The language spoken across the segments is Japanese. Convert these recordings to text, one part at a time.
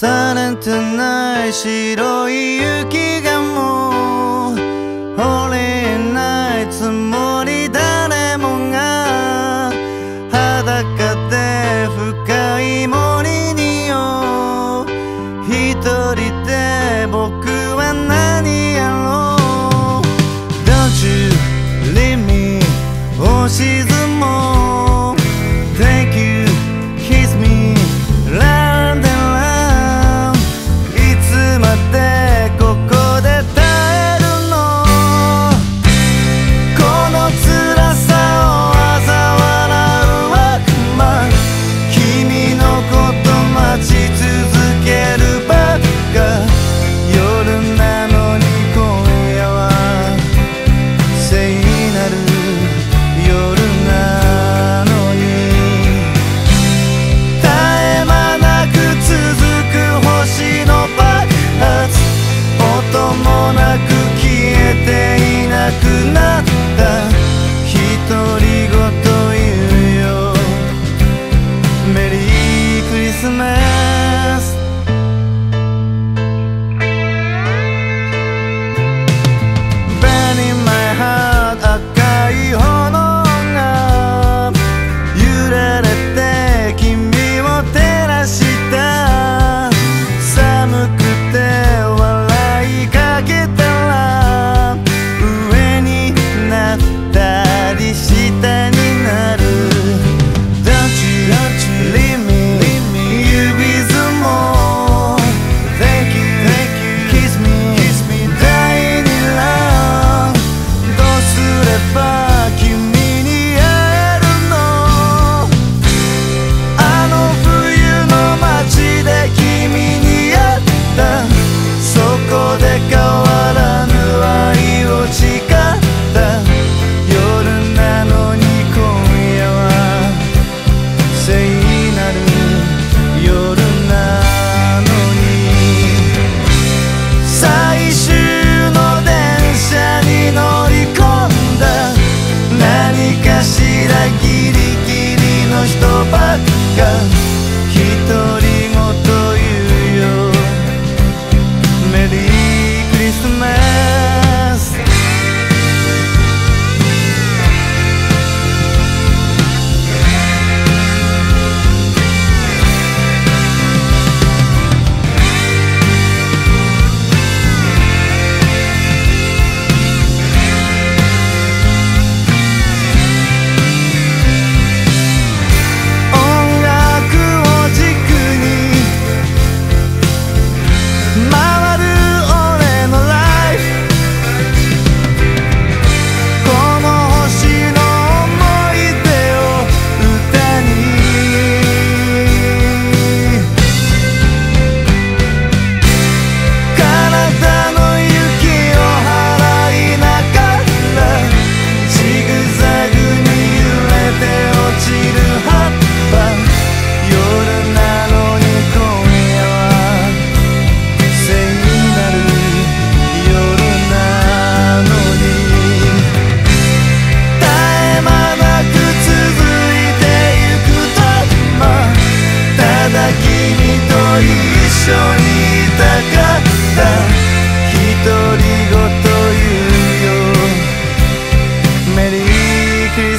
されてない白い雪がもう。降りないつもり誰もが裸で深い森によ一人で僕は何やろう。Don't you leave me 星空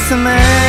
listen, man.